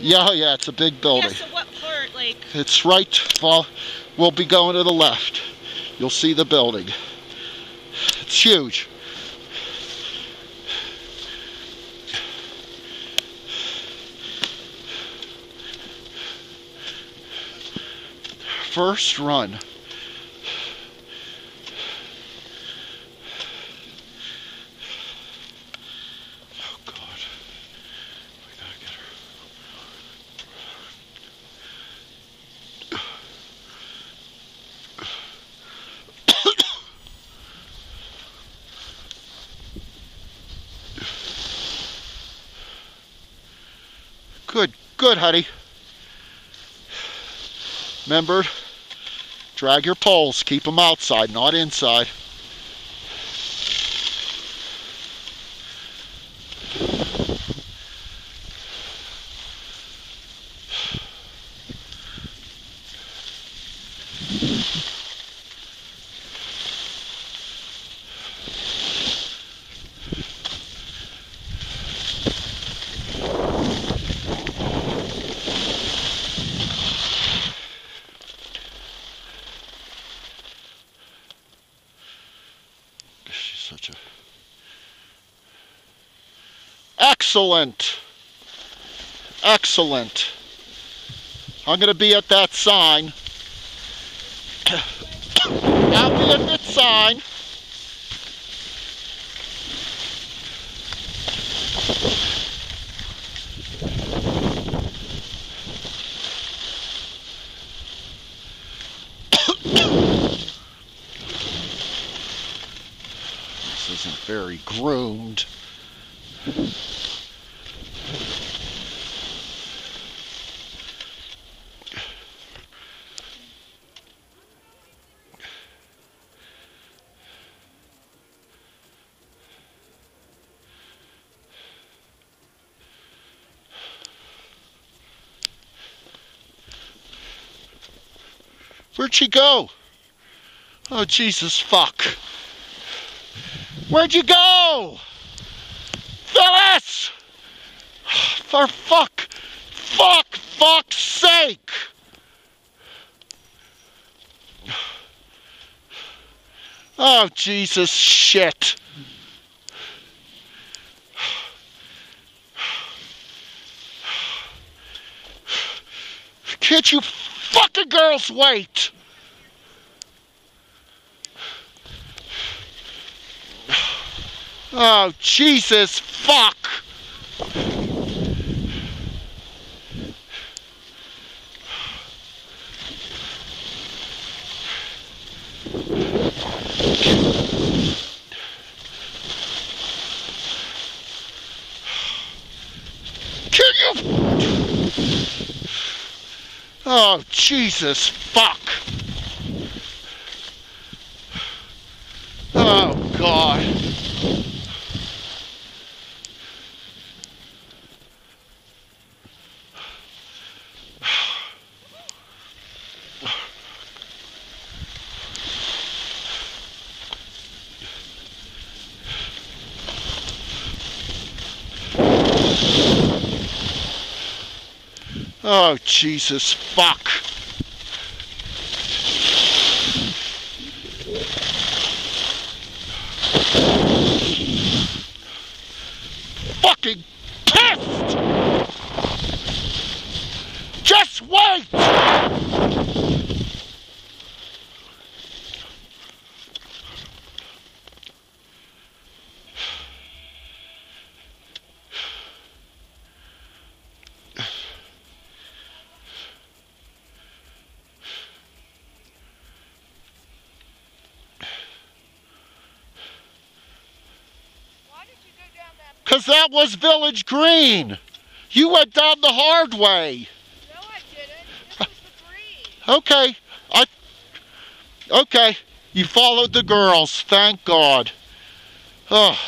Yeah, yeah, it's a big building. Yeah, so what part, like? It's right, well, we'll be going to the left. You'll see the building. It's huge. First run. Good, good, honey. Remember, drag your poles. Keep them outside, not inside. She's such a excellent, excellent. I'm gonna be at that sign. I'll be at that sign. Very groomed. Where'd she go? Oh, Jesus, fuck. Where'd you go? Phyllis! For fuck, fuck, fuck's sake! Oh, Jesus, shit. Can't you fucking girls wait? Oh, Jesus, fuck! Oh, Jesus, fuck! Oh, God. Oh, Jesus, fuck. Fucking pissed! Just wait! That? Was Village Green. You went down the hard way. No, I didn't. This was the green. Okay. I. Okay. You followed the girls. Thank God. Oh.